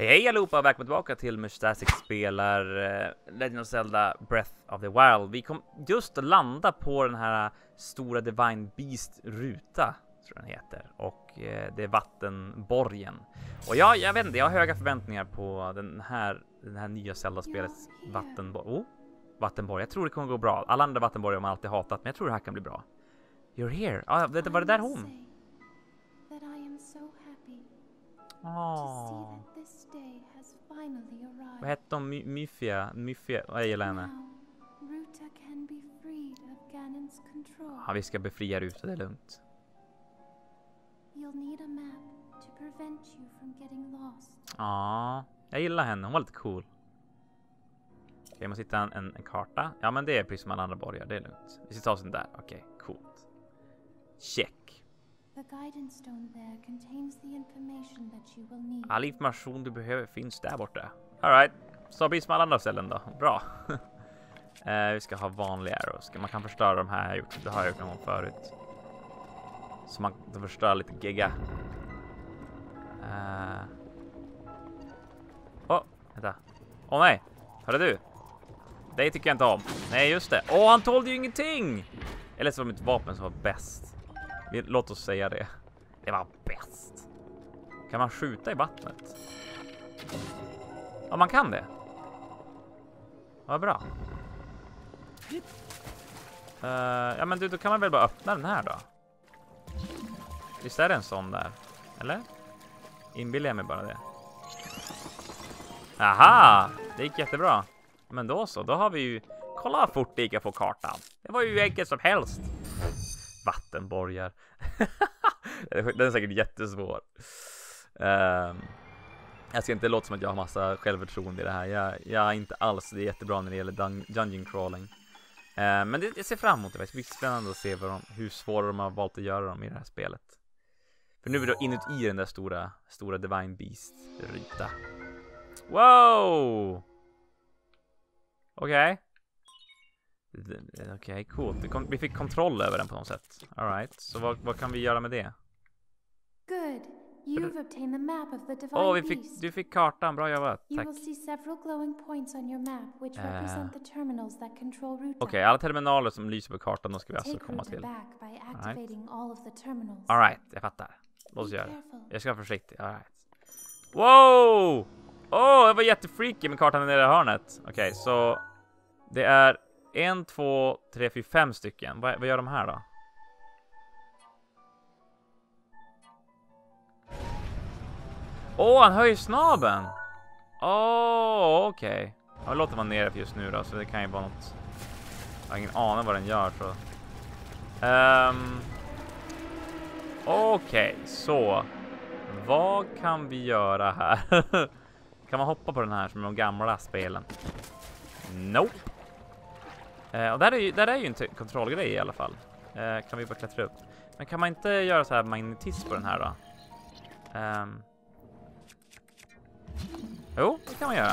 Hej hej allihopa och välkomna tillbaka till Mustatic spelar uh, Legend of Zelda Breath of the Wild. Vi kom just att landa på den här stora Divine Beast ruta, tror den heter, och uh, det är vattenborgen. Och ja, jag vet inte, jag har höga förväntningar på den här, den här nya Zelda-spelets vattenborg. Oh, vattenborg. Jag tror det kommer gå bra. Alla andra vattenborgar har man alltid hatat, men jag tror det här kan bli bra. You're here. Ja, ah, var det där hon? Åh. Vad hette hon? My Myfia? Myfia? Vad gillar henne? Ja, vi ska befria Ruta, det är lugnt. Ja, jag gillar henne. Hon var lite cool. Okej, okay, måste hitta en, en, en, karta. Ja, men det är precis som alla andra borgar. Det är lugnt. Vi ska ta oss den där. Okej, okay, coolt. Check. All information du behöver finns där borta. Alright, så blir som alla andra ställen då. Bra. eh, vi ska ha vanliga arrows. Man kan förstöra de här jag gjort. Det har jag gjort någon gång förut. Så man kan förstöra lite giga. Uh... Eh. Åh, oh, vänta. Åh oh, nej, hörde du? Det tycker jag inte om. Nej, just det. Åh, oh, han tålde ju ingenting! Eller så var mitt vapen som var bäst. Låt oss säga det. Det var bäst. Kan man skjuta i vattnet? Ja, man kan det. Vad bra. Uh, ja, men du, då kan man väl bara öppna den här då? Visst är det en sån där? Eller? Inbillar jag mig bara det. Aha! Det gick jättebra. Men då så, då har vi ju... Kolla vad fort det gick att få kartan. Det var ju enkelt som helst. Vattenborgar. den är säkert jättesvår. Um, jag ska inte låta som att jag har massa självförtroende i det här. Jag, jag är inte alls det är jättebra när det gäller dun dungeon crawling. Uh, men det, jag ser fram emot det. Det blir spännande att se de, hur svåra de har valt att göra dem i det här spelet. För nu är vi då inuti den där stora, stora Divine Beast-ruta. Wow! Okej. Okay. Okej, okay, coolt. Vi, vi fick kontroll över den på något sätt. Alright, så vad, vad kan vi göra med det? Good. You've obtained the map of the divine oh, vi fick, du fick kartan. Bra jobbat. Tack. You will see several glowing points on your map which uh. represent the terminals that control Ruta. Okej, okay, alla terminaler som lyser på kartan, då ska vi alltså komma till. Alright, All right, jag fattar. Låt oss göra det. Jag ska vara försiktig. Alright. Wow! Åh, oh, det var jättefreaky med kartan nere i hörnet. Okej, okay, så det är en, två, tre, fyra, fem stycken. Vad, vad gör de här då? Åh, oh, han höjer snaben! Åh, oh, okej. Okay. Jag låter vara nere för just nu då, så det kan ju vara något. Jag har ingen aning vad den gör så. Um, okej, okay, så. Vad kan vi göra här? kan man hoppa på den här som de gamla spelen? Nope. Eh, och där är, ju, där är ju en kontrollgrej i alla fall. Eh, kan vi bara klättra upp. Men kan man inte göra så här magnetism på den här då? Um. Jo, det kan man göra.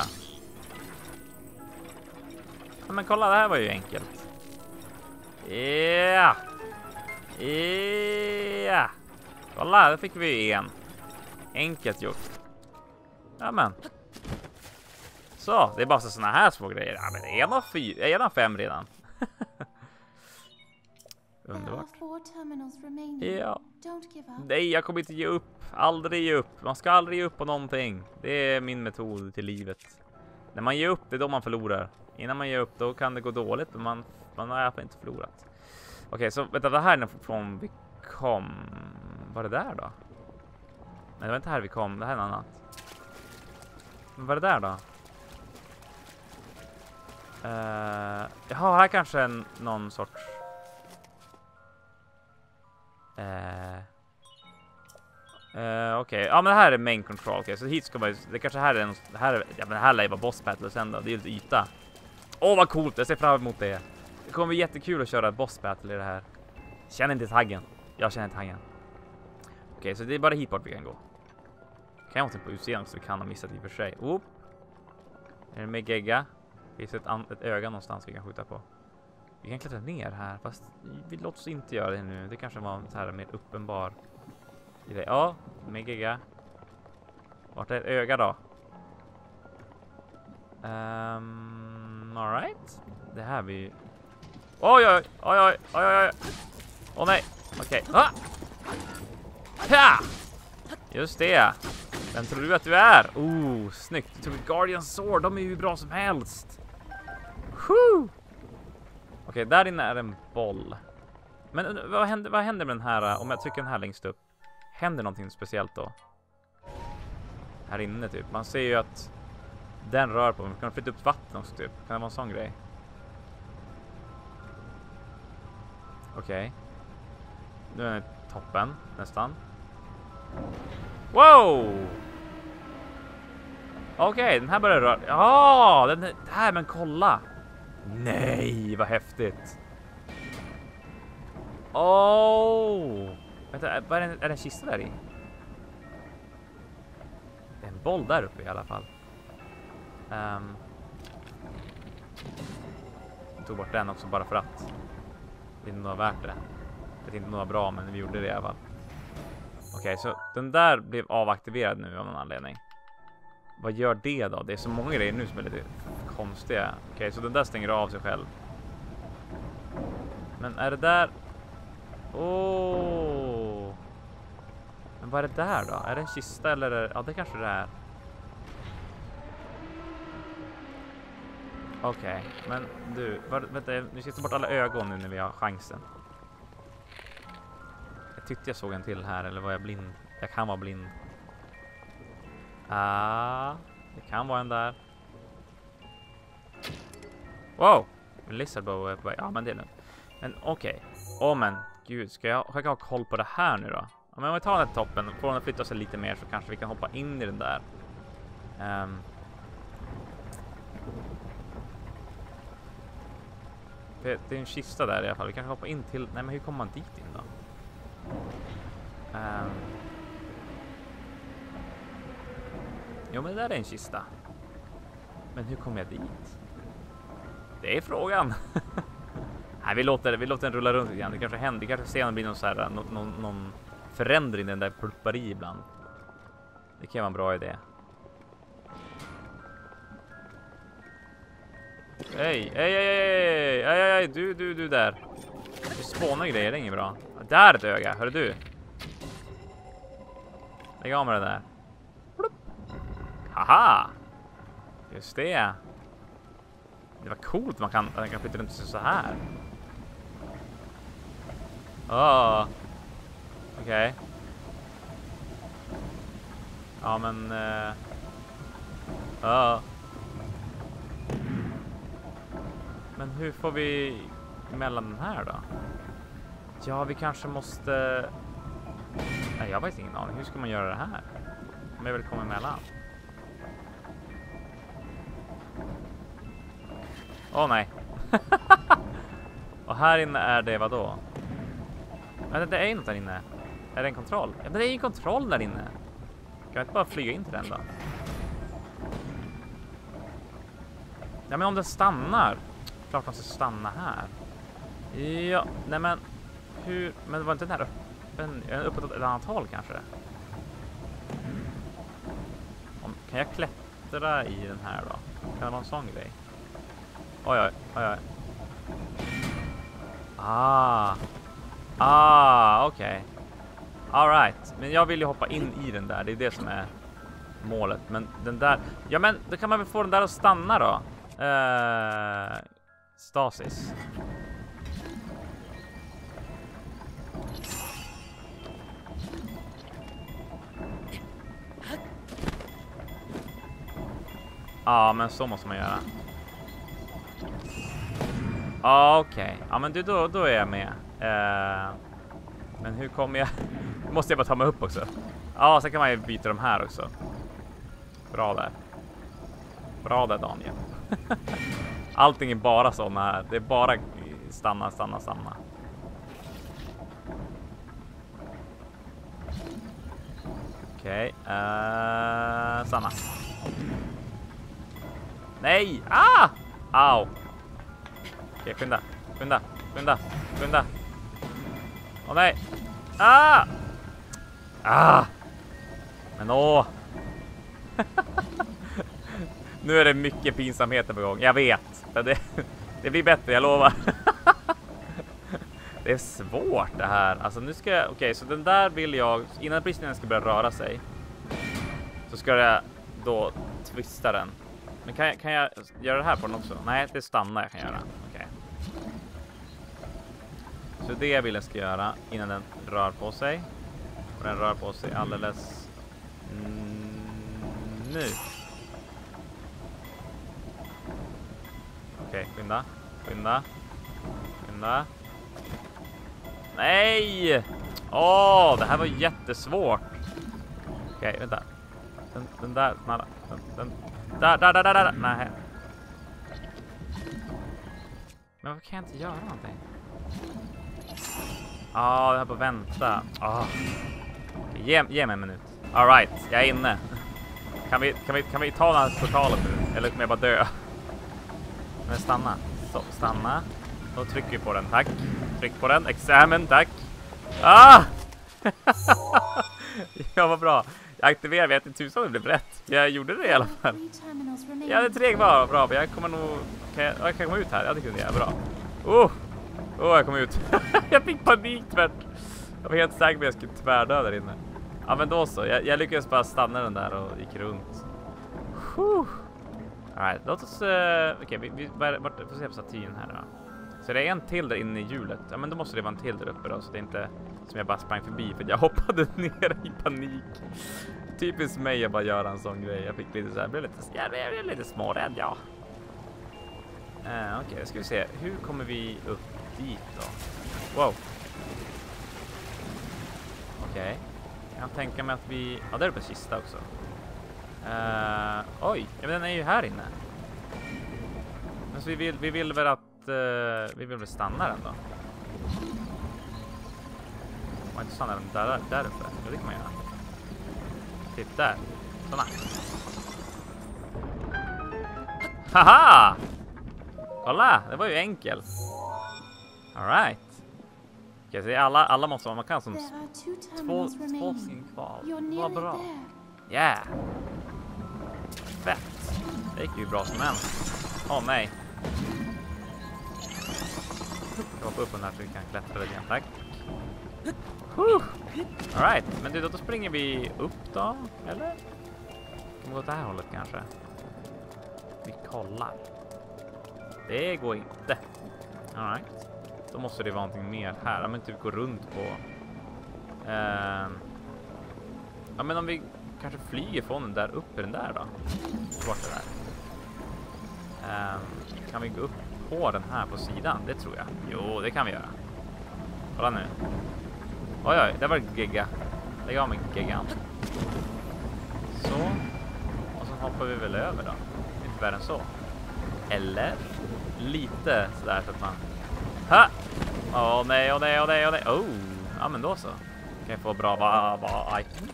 Ja, men kolla, det här var ju enkelt. Ja! Yeah. Ja! Yeah. Kolla, där fick vi en. Enkelt gjort. Ja, men. Så, det är bara sådana här små grejer. Ja, men en av, fyra, en av fem redan. Underbart. Ja. Nej, jag kommer inte ge upp. Aldrig ge upp. Man ska aldrig ge upp på någonting. Det är min metod till livet. När man ger upp, det är då man förlorar. Innan man ger upp, då kan det gå dåligt, men man, man har i alla fall inte förlorat. Okej, okay, så vänta, det här är från vi kom. Var det där då? Nej, det var inte här vi kom. Det här är något annat. Men vad är det där då? Uh, jaha, här kanske en, någon sorts... Uh, uh, Okej, okay. ja men det här är main control. Okay. så hit ska man Det kanske här är en... Det här, ja, men det här lär ju vara boss battle sen då. Det är lite yta. Åh, oh, vad coolt! Jag ser fram emot det. Det kommer bli jättekul att köra boss battle i det här. Känner inte taggen. Jag känner taggen. Okej, okay, så det är bara hit bort vi kan gå. Kan jag inte på utsidan så vi kan ha missat i och för sig. Oop. Är det med gegga? Finns ett, ett öga någonstans vi kan skjuta på. Vi kan klättra ner här, fast vi låter oss inte göra det nu. Det kanske var en så här mer uppenbar idé. Ja, med giga. Vart är ett öga då? Ehm, um, Alright. Det här blir ju... Oj, oj, oj, oj, oj, oj. Åh nej, okej. Okay. Ah! Ja! Just det. Vem tror du att du är? Oh, snyggt. Du tog Guardian Sword. De är ju hur bra som helst. Okej, okay, där inne är en boll. Men eh, vad händer, vad händer med den här eh, om jag trycker den här längst upp? Händer någonting speciellt då? Här inne typ. Man ser ju att den rör på mig. Kan flytta upp vatten också typ? Kan det vara en sån grej? Okej. Okay. Nu är den toppen nästan. Wow! Okej, okay, den här börjar röra. Ja, den här, men kolla! Nej, vad häftigt! Oh! Vänta, vad är, det, är det en kista där i? Det är en boll där uppe i alla fall. Um, jag tog bort den också bara för att. Det inte var värt det. Det är inte något bra, men vi gjorde det i alla fall. Okej, okay, så den där blev avaktiverad nu av någon anledning. Vad gör det då? Det är så många grejer nu som är lite konstiga. Okej, okay, så den där stänger av sig själv. Men är det där... Åh! Oh. Men vad är det där då? Är det en kista eller? Är. Ja, det kanske det är. Okej, okay, men du, var, vänta, nu ska jag ta bort alla ögon nu när vi har chansen. Jag tyckte jag såg en till här, eller var jag blind? Jag kan vara blind. Ah, det kan vara en där. Wow! Lizardbow är på väg. Ja, men det är lugnt. Men okej. Okay. Åh, oh, men gud, ska jag, försöka ha koll på det här nu då? Om vi tar den här toppen, får den att flytta sig lite mer så kanske vi kan hoppa in i den där. Um, Det, det, är en kista där i alla fall. Vi kanske hoppar in till... Nej, men hur kommer man dit in då? Um... Jo, men det där är en kista. Men hur kommer jag dit? Det är frågan. Nej, vi låter, vi låter den rulla runt igen. Det kanske händer. Det kanske ser det blir någon, så här, någon, någon, någon förändring den där pluppar i ibland. Det kan vara en bra idé. Hej, hej, hej, hej, hej, du, du, du där. Du spånar grejer, det är inget bra. Där är ett öga, hör du? Lägg av med det där. Haha! Just det. Det var coolt, man kan, man kan flytta runt sig så här. Åh. Oh. Okej. Okay. Ja, men... Uh... Oh. Men hur får vi mellan den här då? Ja, vi kanske måste... Nej, jag har faktiskt ingen aning. Hur ska man göra det här? Om jag vill komma emellan? Åh oh, nej. Och här inne är det vad då? Men det är något där inne. Är det en kontroll? Ja, men det är ju en kontroll där inne. Kan jag inte bara flyga in till den då? Ja, men om den stannar. Klart man ska stanna här. Ja, nej men hur, men var inte den här öppen, uppåt ett annat håll kanske? Om, kan jag klättra i den här då? Kan det vara en sån grej? Oj, oj, oj, oj. Ah, ah, okej. Okay. Alright, men jag vill ju hoppa in i den där, det är det som är målet. Men den där, ja men då kan man väl få den där att stanna då? Uh, Stasis. Ja, men så måste man göra. Ja, okej. Okay. Ja, men du, då, då är jag med. Uh, men hur kommer jag? måste jag bara ta mig upp också. Ja, sen kan man ju byta de här också. Bra där. Bra där, Daniel. Allting är bara sådana här. Det är bara stanna, stanna, stanna. Okej, okay, uh, eh, stanna. Nej! Ah! Au! Okej, skynda, skynda, skynda, skynda. Åh nej! Ah! Ah! Men åh! Nu är det mycket pinsamheter på gång. Jag vet. Det, det blir bättre, jag lovar. Det är svårt det här. Alltså nu ska jag... Okej, okay, så den där vill jag... Innan bristen ska börja röra sig. Så ska jag då twista den. Men kan jag, kan jag göra det här på den också? Nej, det stannar jag kan göra. Så det jag vill jag ska göra innan den rör på sig. Och den rör på sig alldeles... Nu. Okej, okay, skynda. Skynda. Skynda. Nej! Åh, oh, det här var jättesvårt. Okej, okay, vänta. Den, den där, den, den, där, där, där, där, där. Nej. Men varför kan jag inte göra någonting? Ja, ah, det här på vänta. Ah. Ge, ge mig en minut. Alright, jag är inne. Kan vi, kan vi, kan vi ta den här portalen nu? Eller kommer jag bara dö? Men stanna. Så, stanna. Då trycker vi på den, tack. Tryck på den. Examen, tack. Ah! ja, vad bra. Jag aktiverade, vet inte tusan om det blev rätt. Jag gjorde det i alla fall. Jag hade tre kvar. Bra, men jag kommer nog... Kan jag, jag kan komma ut här? Ja, det kunde jag. Bra. Oh! Oh, jag kom ut. jag fick panik tvärt. Jag var helt säker på att jag skulle tvärdö där inne. Ja, men då så. Jag, jag lyckades bara stanna den där och gick runt. Alright, låt oss... Uh, Okej, okay, vi, vi, får se på statyn här då. Så det är en till där inne i hjulet. Ja, men då måste det vara en till där uppe då, så det är inte som jag bara sprang förbi för jag hoppade ner i panik. Typiskt mig att bara göra en sån grej. Jag fick lite så här, blev lite, jag blev lite smårädd, ja. Uh, Okej, okay, ska vi se. Hur kommer vi upp dit då? Wow. Okej. Okay. Jag kan tänka mig att vi... Ja, där uppe är kista också. Uh, oj, ja, men den är ju här inne. Men så vi vill, vi vill väl att uh, vi vill väl stanna den då. Man inte stanna den där, där uppe. Ja, det kan man göra. Typ där. Såna. Haha! Kolla, det var ju enkel. Alright. Okej, så alla, alla måste man kan som två, två sin kvar. Vad bra. Yeah. Fett. Det gick ju bra som helst. Åh oh, nej. Jag hoppa upp den här så vi kan klättra lite grann, tack. Alright, men du, då springer vi upp då, eller? Kan vi gå åt det här hållet kanske? Vi kollar. Det går inte. Alright. Då måste det vara någonting mer här. Ja, men typ gå runt på... Uh... Ja, men om vi kanske flyger från den där uppe. den där då? Vart det där? Uh... Ehm, kan vi gå upp på den här på sidan? Det tror jag. Jo, det kan vi göra. Kolla nu. Oj, oj, det var gegga. Lägg av med geggan. Så. Och så hoppar vi väl över då. Inte värre än så. Eller? Lite sådär så att man... Ha! Åh oh, nej, åh oh, nej, åh oh, nej, åh nej. Oh! Ja, men då så. Kan jag få bra vad va, item?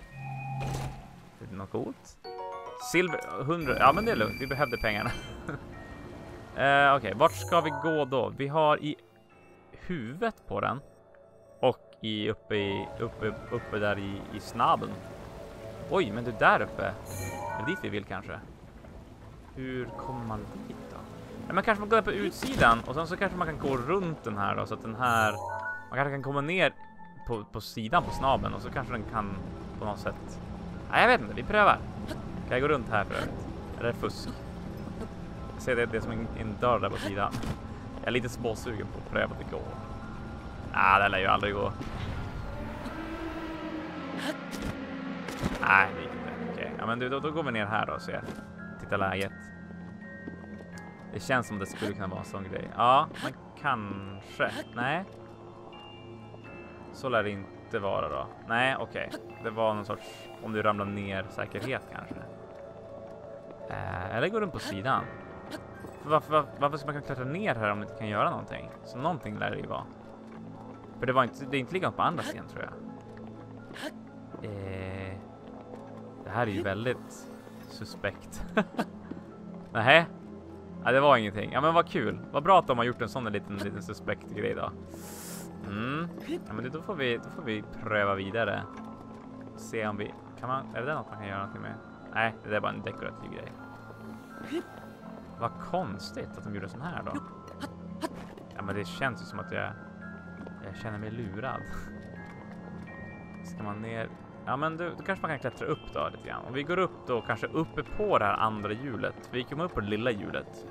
Är något coolt? Silver, 100. Ja, men det är lugnt. Vi behövde pengarna. Uh, Okej, okay. vart ska vi gå då? Vi har i huvudet på den och i uppe i uppe, uppe där i, i snabben. Oj, men du där uppe. Är det dit vi vill kanske? Hur kommer man dit men man kanske man går på utsidan och sen så kanske man kan gå runt den här då så att den här man kanske kan komma ner på, på sidan på snaben och så kanske den kan på något sätt. Nej, jag vet inte. Vi prövar. Kan jag gå runt här för övrigt? Är det fusk? ser det, det är som en, en dörr där på sidan. Jag är lite småsugen på att pröva att det går. Nej, det lär ju aldrig gå. Nej, det gick inte. Okej, okay. ja, men då, då går vi ner här då och ser. Titta läget. Det känns som det skulle kunna vara en sån grej. Ja, men kanske. Nej. Så lär det inte vara då. Nej, okej. Okay. Det var någon sorts, om du ramlar ner säkerhet kanske. Eh, eller går den på sidan? varför, varför, varför ska man kunna klättra ner här om man inte kan göra någonting? Så någonting lär det ju vara. För det var inte, det är inte likadant på andra sidan tror jag. Eh, det här är ju väldigt suspekt. Nej. Nej, det var ingenting. Ja, men vad kul. Vad bra att de har gjort en sån liten, liten suspekt grej då. Mm. Ja, men då får vi, då får vi pröva vidare. Se om vi kan man. Är det något man kan göra någonting med? Nej, det är bara en dekorativ grej. Vad konstigt att de gjorde sån här då. Ja, men det känns ju som att jag, jag känner mig lurad. Ska man ner? Ja, men du, då kanske man kan klättra upp då lite grann. Om vi går upp då kanske uppe på det här andra hjulet. Vi kommer upp på det lilla hjulet.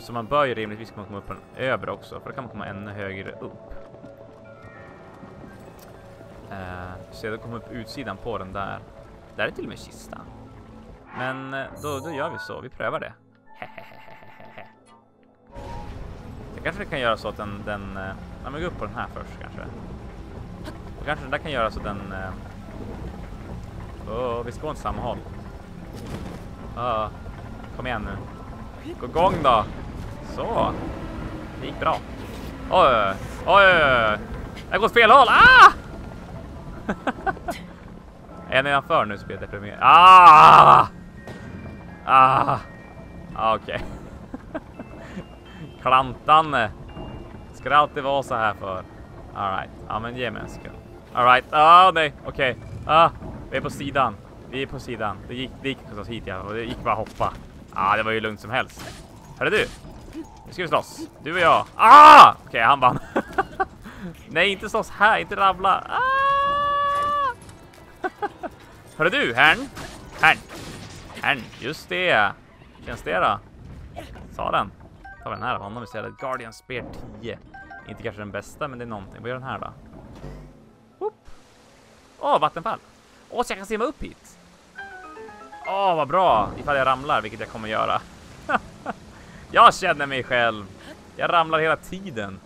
Så man bör ju rimligtvis kunna komma upp på den övre också, för då kan man komma ännu högre upp. Eh, uh, så då kommer upp utsidan på den där. Där är till och med kista. Men eh, då, då gör vi så, vi prövar det. Jag kanske kan göra så att den, den eh, ja, men gå upp på den här först kanske. Då kanske den där kan göra så att den... Eh, eh, vi ska gå åt samma håll. Oh, kom igen nu. Gå igång då. Så. Det gick bra. Oj, oj, oj. Jag går åt fel håll. Ah! är jag nedanför nu så blir jag deprimerad. Ah! Ah! ah Okej. Klantan. Ska det alltid vara så här för? Alright. Ja, men ge mig en sekund. Alright. Ah, nej. Okej. Ah, vi är på sidan. Vi är på sidan. Det gick, det gick oss hit ja. Och det gick bara att hoppa. Ah, det var ju lugnt som helst. Hörru du. Nu ska vi slåss. Du och jag. Ah! Okej, han vann. nej, inte slåss här. Inte ramla. Ah! Hörru du, herrn. Herrn. Herrn. Just det. Känns det då? Sa den. Tar vi den här av honom istället. Guardian Spear 10. Inte kanske den bästa, men det är någonting. Vad gör den här då? Åh, oh, vattenfall. Åh, så jag kan simma upp hit. Åh, vad bra. Ifall jag ramlar, vilket jag kommer göra. jag känner mig själv. Jag ramlar hela tiden.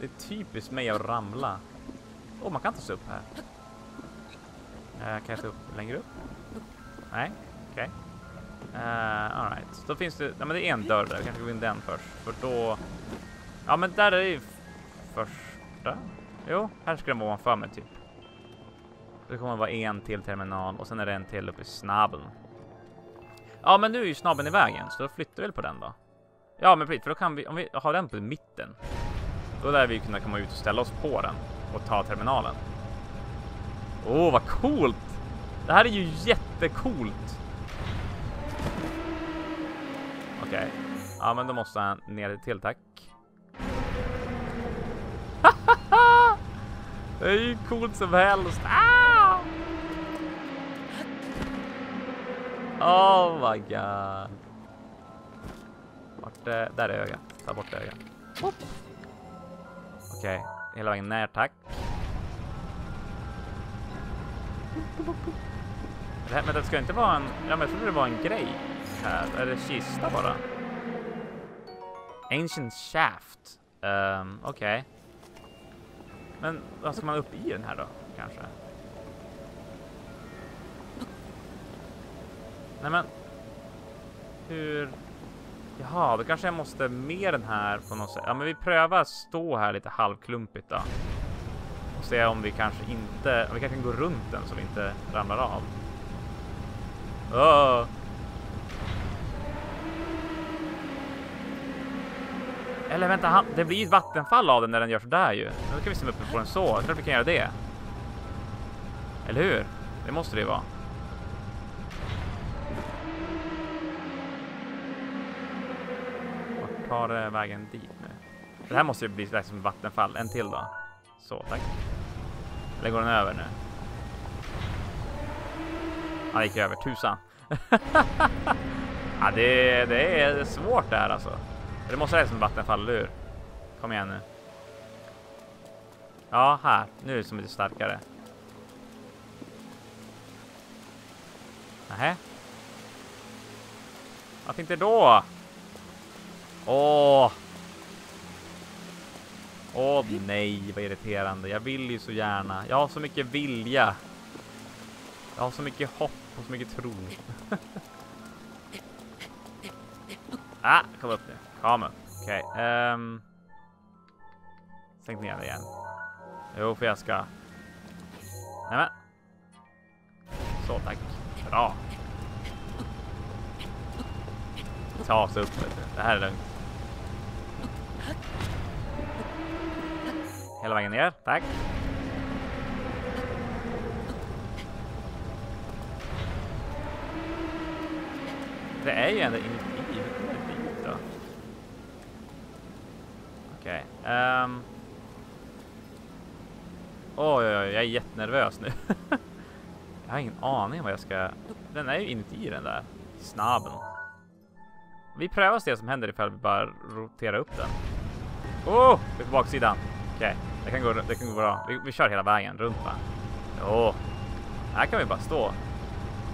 Det är typiskt mig att ramla. Åh, man kan ta sig upp här. Uh, kan jag ta upp längre upp? Nej, okej. Okay. Uh, Alright, då finns det, ja, men det är en dörr där, vi kanske går in den först. För då, ja men där är det ju första. Jo, här ska den vara ovanför mig typ. Det kommer vara en till terminal och sen är det en till uppe i snabeln. Ja, men nu är ju snabeln i vägen, så då flyttar vi väl på den då. Ja, men precis, för då kan vi, om vi har den på mitten, då lär vi kunna komma ut och ställa oss på den och ta terminalen. Åh, oh, vad coolt! Det här är ju jättecoolt. Okej. Okay. Ja, men då måste han ner till, tack. det är ju coolt som helst. Ah! Oh my god. Vart är, där är ögat. Ta bort ögat. Okej, okay. hela vägen ner, tack. Det här, men det ska inte vara en... Ja, men jag trodde det var en grej här. Är det kista bara? Ancient shaft. Um, Okej. Okay. Men vad ska man upp i den här då, kanske? Nej men. Hur? Jaha, då kanske jag måste med den här på något sätt. Ja, men vi prövar stå här lite halvklumpigt då. Och se om vi kanske inte, om vi kanske kan gå runt den så vi inte ramlar av. Oh. Eller vänta, han, det blir ett vattenfall av den när den gör sådär ju. Då kan vi simma upp på den så. Jag tror vi kan göra det. Eller hur? Det måste det ju vara. Vart tar eh, vägen dit nu? Det här måste ju bli som vattenfall. En till då. Så, tack. Eller går den över nu? Han gick över tusan. ja, det, det är svårt där alltså. Det måste vara som vattenfall, ur. Kom igen nu. Ja, här. Nu är det som lite starkare. Nähä. Varför inte då? Åh. Åh nej, vad irriterande. Jag vill ju så gärna. Jag har så mycket vilja. Jag har så mycket hopp och så mycket tro. ah, kom upp nu. Kom upp. Okej. Ehm. Okay. Um, sänk ner det igen. Jo, för jag ska... Nämen. Så, tack. Bra. Ta oss upp. Det här är lugnt. Hela vägen ner. Tack. Det är ju ändå inuti. Dit då? Okej. Ehm. Oj, oj, oj, jag är jättenervös nu. jag har ingen aning vad jag ska... Den är ju inuti den där snabeln. Vi prövar och ser vad som händer ifall vi bara roterar upp den. Åh, oh, vi är på baksidan. Okej, det, kan gå, det kan gå bra. Vi, vi kör hela vägen runt va? Jo, här kan vi bara stå.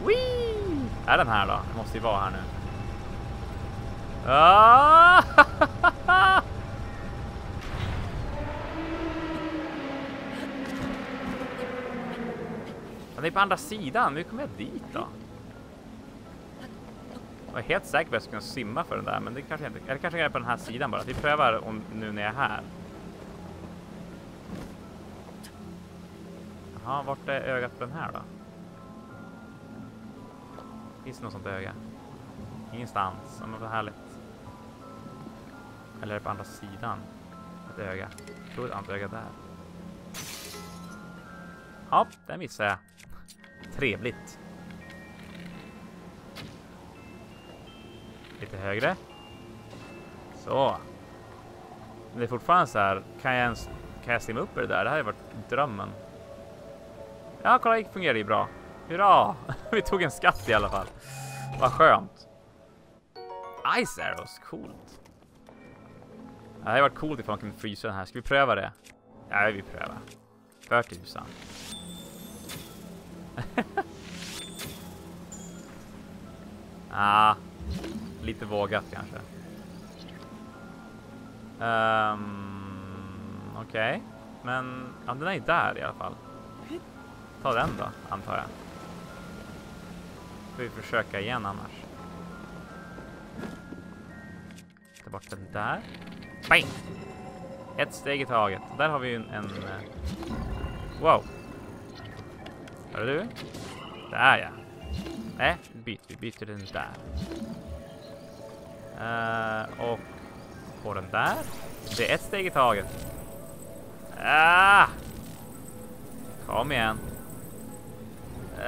Wee! Är den här då? Det måste ju vara här nu. Ah! Den är på andra sidan. Hur kommer jag dit då? Jag är helt säker på att jag ska kunna simma för den där, men det kanske inte... Eller kanske är på den här sidan bara. Vi prövar om, nu när jag är här. Ja, vart är ögat på den här då? Finns det något sånt öga? Ingenstans. Ja, men vad härligt. Eller är det på andra sidan? Ett öga. Jag tror ett annat öga där. Ja, den missade jag. Trevligt. Lite högre. Så. Men det är fortfarande så här. Kan jag ens kan jag simma upp i det där? Det här har varit drömmen. Ja, kolla, det fungerar ju bra. Hurra! Vi tog en skatt i alla fall. Vad skönt. Ice arrows, coolt. Det hade varit coolt ifall man kunde frysa den här. Ska vi pröva det? Ja, vi prövar. För tusan. ah, lite vågat kanske. Um, Okej, okay. men ja, den är ju där i alla fall. Ta den då, antar jag. Får vi försöka igen annars. Ta bort den där. Bang! Ett steg i taget. Där har vi en... en. Eh, wow! Hör du? Där ja. Nej, byter vi. Byter den där. Uh, och på den där. Det är ett steg i taget. Ah! Kom igen.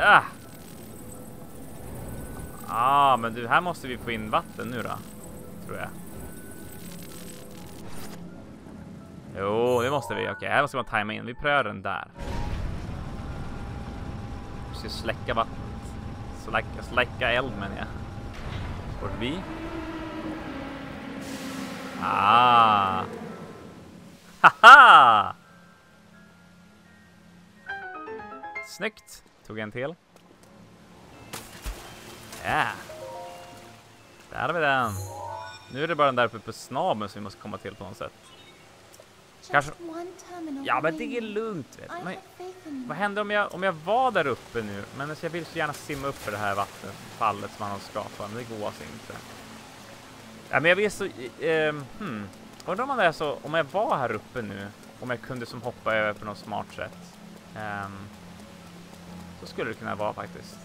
Ah! Ah, men du, här måste vi få in vatten nu då. Tror jag. Jo, det måste vi. Okej, okay, här måste man tajma in. Vi prövar den där. Vi ska släcka vattnet. Släcka, släcka eld menar jag. Går vi? Ah! Haha! Snyggt! Tog en till. Ja! Yeah. Där har vi den. Nu är det bara den där uppe på snabeln som vi måste komma till på något sätt. Kanske... Ja, men det är lugnt. Vet. Men, vad händer om jag, om jag var där uppe nu? Men alltså, jag vill så gärna simma upp för det här vattenfallet som han har skapat, men det går alltså inte. Ja, men jag vill så... Eh, hmm. Undrar om det är så, om jag var här uppe nu, om jag kunde som hoppa över på något smart sätt. Um, så skulle det kunna vara faktiskt.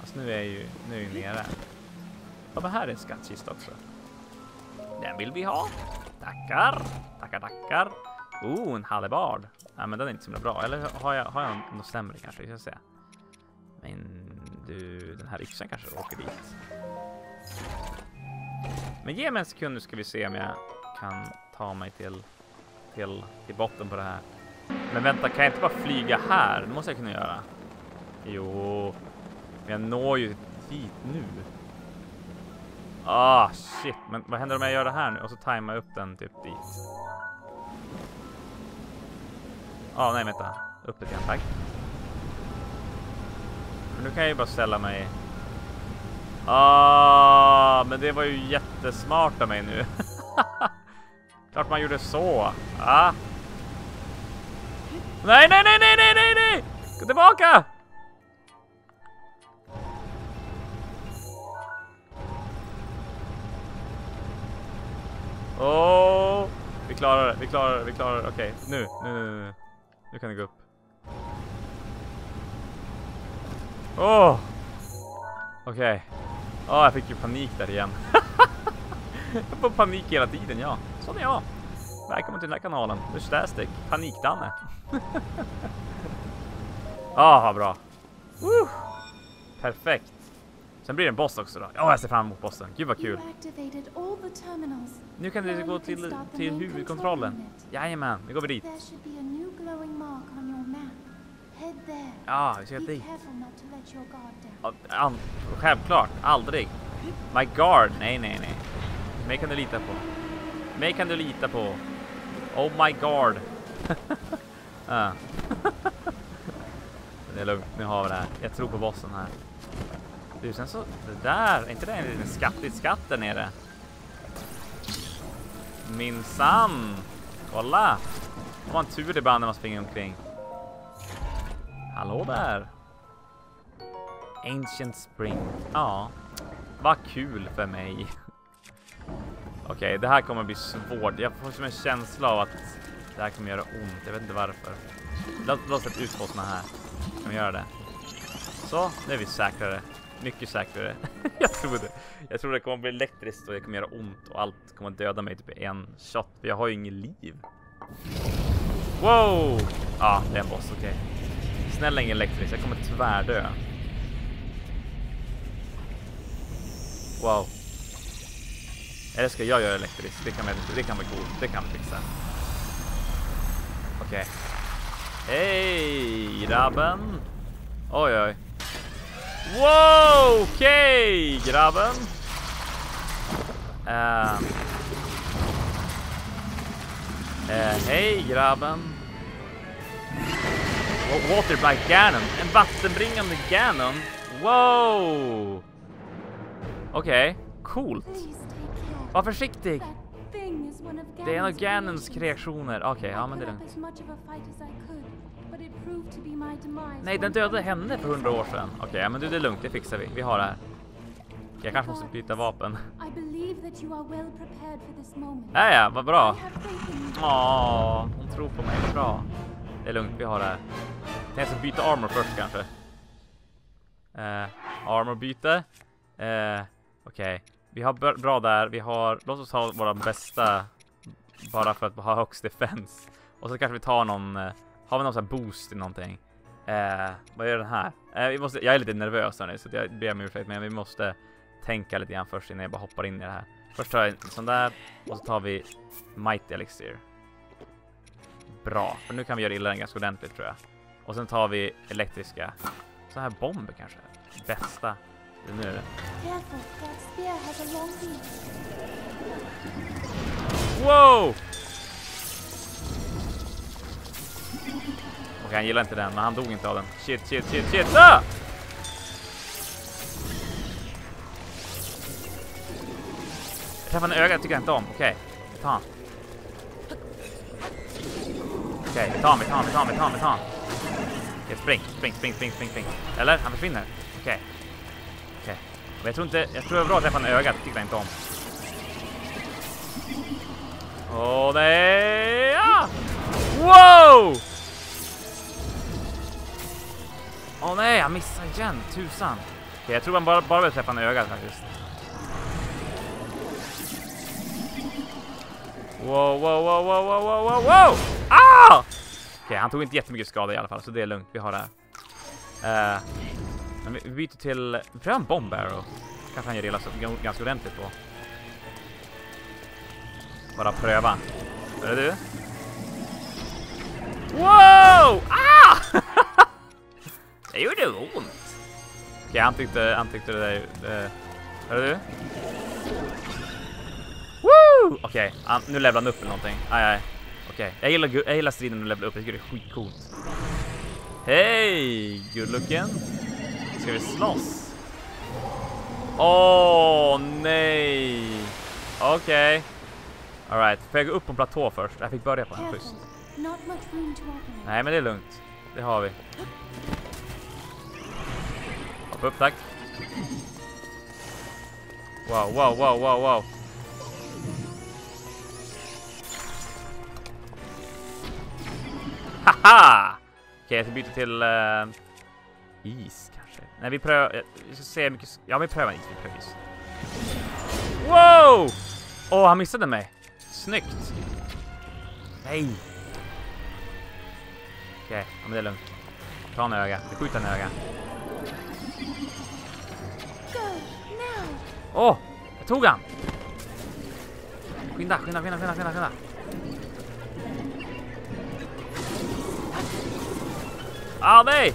Alltså nu är jag ju, nu är nere. Ja, men här är en skattkista också. Den vill vi ha. Tackar, tackar, tackar. Oh, en halibard. Nej, men den är inte så bra. Eller har jag, har jag något sämre kanske? Vi ska se. Men du, den här yxan kanske åker dit. Men ge mig en sekund nu ska vi se om jag kan ta mig till, till, till botten på det här. Men vänta, kan jag inte bara flyga här? Det måste jag kunna göra. Jo, men jag når ju dit nu. Ah, shit. Men vad händer om jag gör det här nu och så tajmar jag upp den typ dit? Ah, nej, vänta. Upp lite grann, tack. Men nu kan jag ju bara ställa mig... Ah, men det var ju jättesmart av mig nu. Klart man gjorde så. Ah. Nej, nej, nej, nej, nej, nej, nej! Gå tillbaka! Åh! Oh, vi klarar det, vi klarar det, vi klarar det. Okej, okay, nu, nu, nu, nu. Nu kan det gå upp. Åh! Oh. Okej. Okay. Ja, oh, jag fick ju panik där igen. jag får panik hela tiden, ja. Sån är jag. Välkommen till den här kanalen. Mustastic. Panik-Danne. Ah, bra. Uh, perfekt. Sen blir det en boss också då. Ja, jag ser fram emot bossen. Gud vad kul. Nu kan vi Now gå till, till huvudkontrollen. Jajamän, nu går vi dit. Ja, vi ska dit. Ja, Självklart, aldrig. My guard, nej nej nej. Mig kan du lita på. Mig kan du lita på. Oh my god. ah. det är lugnt, nu har vi det här. Jag tror på bossen här. Du, sen så, det där, är inte det en liten skattig skatt där nere? Minsann! Kolla! Det var en tur ibland när man springer omkring. Hallå där! Ancient Spring. Ja, vad kul för mig. Okej, det här kommer bli svårt. Jag får som en känsla av att det här kommer göra ont. Jag vet inte varför. Låt, oss sätta ut på såna här. Kan vi göra det? Så, nu är vi säkrare. Mycket säkrare. jag tror det. Jag tror det kommer bli elektriskt och det kommer göra ont och allt kommer döda mig typ i en shot. För jag har ju inget liv. Wow! Ja, det är en boss, okej. Snälla ingen elektrisk. jag kommer tvärdö. Wow. Eller ska jag göra elektriskt? Det kan, det kan bli coolt. Det kan vi fixa. Okej. Hej grabben! Oj oj. Wow! Okej grabben! Uh. Uh, hej grabben! Waterbike Ganon! En vattenbringande Ganon! Wow! Okej, coolt. Var försiktig! Det är en av Ganon's kreationer. Okej, ja men det är den. lugnt. Nej, den dödade henne för hundra år sedan. Okej, ja, men du det är lugnt, det fixar vi. Vi har det här. Jag kanske måste byta vapen. Ja, ja, vad bra. Åh, hon tror på mig. Vad bra. Det är lugnt, vi har det här. Jag ska byta armor först kanske. Eh, uh, armor byte. Uh, eh, Okej, vi har bra där. Vi har, låt oss ha våra bästa bara för att ha högst defense. Och så kanske vi tar någon, eh, har vi någon sån här boost i någonting? Eh, vad är den här? Eh, vi måste, jag är lite nervös nu så jag ber om ursäkt, men vi måste tänka lite grann först innan jag bara hoppar in i det här. Först tar jag en sån där och så tar vi Mighty Elixir. Bra, för nu kan vi göra illa den ganska ordentligt tror jag. Och sen tar vi elektriska. Så här bomber kanske. Bästa. Det är det. Wow! Okej, han gillar inte den, men han dog inte av den. Shit, shit, shit, shit! Ah! Jag träffade en öga, tycker jag inte om. Okej, vi tar han. Okej, vi tar han, vi tar han, vi tar han, ta han, han. Okej, spring, spring, spring, spring, spring, spring. Eller? Han försvinner. Okej. Okej. Men jag tror inte, jag tror det var bra att träffa en öga, det tyckte jag inte om. Åh nej! Ah! Wow! Åh nej, jag missade igen. Tusan. Okej, jag tror man bara, bara vill träffa en öga faktiskt. Wow, wow, wow, wow, wow, wow, wow, wow! Ah! Okej, han tog inte jättemycket skada i alla fall, så det är lugnt. Vi har det här. Eh, men vi, byter till... Vi prövar en bomb arrow. Kanske han gör illa ganska ordentligt på. Bara pröva. Är det du? Wow! Ah! det gjorde ont. Okej, han tyckte, han tyckte det där... Det, är det du? Woo! Okej, okay, nu levlar han upp eller någonting. Aj, aj. Okej, jag, gillar, jag gillar striden när levla levlar upp. Jag tycker det är skitcoolt. Hej, gullucken. Ska vi slåss? Åh, nej. Okej. Alright, får jag gå upp på en platå först? Jag fick börja på den, schysst. Nej, men det är lugnt. Det har vi. Hoppa upp, tack. Wow, wow, wow, wow, wow. Haha! Okej, jag ska byta till eh, is. Nej, vi prövar. Vi ska se hur mycket. Ja, vi prövar inte. Vi prövar just. Wow! Åh, han missade mig. Snyggt. Nej. Okej, ja, men det är lugnt. Ta en öga. Vi skjuter en öga. Åh! Åh, jag tog han! Skynda, skynda, skynda, skynda, skynda, skynda. Ah nej!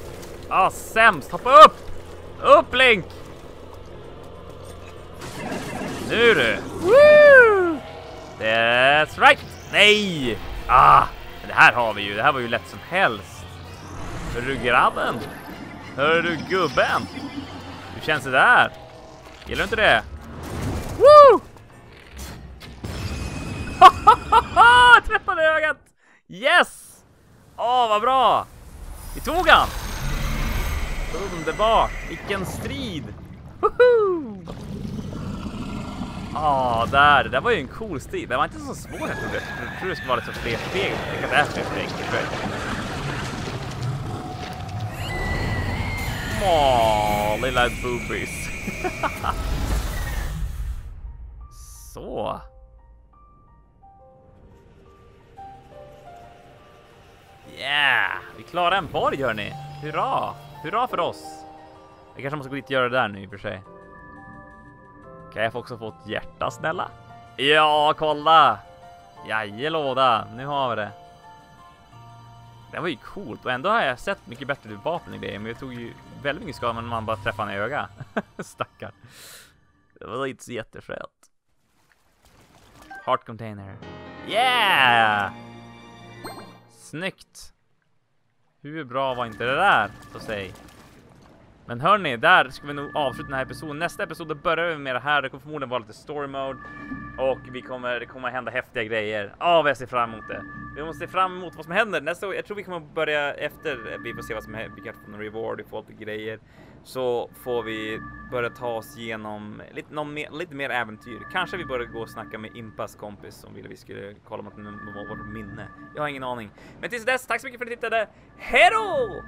Ah sämst, hoppa upp! Upp Link! Nu du! Woo! That's right! Nej! Ah! Men det här har vi ju, det här var ju lätt som helst. Hör du grabben? Hör du gubben? Hur känns det där? Gillar du inte det? Woo! Träffade ögat! Yes! Åh, vad bra! Vi tog han! Underbart! Vilken strid! Woho! Ah, där! Det var ju en cool strid. Det var inte så svårt jag trodde. Jag trodde det skulle vara lite så fler steg. Det kanske är fler steg. Åh, lilla boobies. så. Yeah! Vi klarar en borg hörni! Hurra! Hurra för oss! Jag kanske måste gå dit och göra det där nu i och för sig. Kan jag få också få ett hjärta snälla? Ja, kolla! Jajelåda, nu har vi det. Det var ju coolt och ändå har jag sett mycket bättre typ vapen och grejer, men jag tog ju väldigt mycket skada när man bara träffade en i ögat. Stackar. Det var inte så jättefränt. Heart container. Yeah! Snyggt! Hur bra var inte det där, så säg? Men hörni, där ska vi nog avsluta den här episoden. Nästa episod börjar vi med det här. Det kommer förmodligen vara lite story mode och vi kommer. Det kommer hända häftiga grejer. Ja, vad jag ser fram emot det. Vi måste se fram emot vad som händer nästa år. Jag tror vi kommer börja efter vi får se vad som händer. Vi kanske får någon reward, vi får lite grejer så får vi börja ta oss igenom lite, någon mer, lite mer äventyr. Kanske vi börjar gå och snacka med Impas kompis som ville vi skulle kolla om att var vårt minne. Jag har ingen aning. Men tills dess, tack så mycket för att ni tittade. Hej då!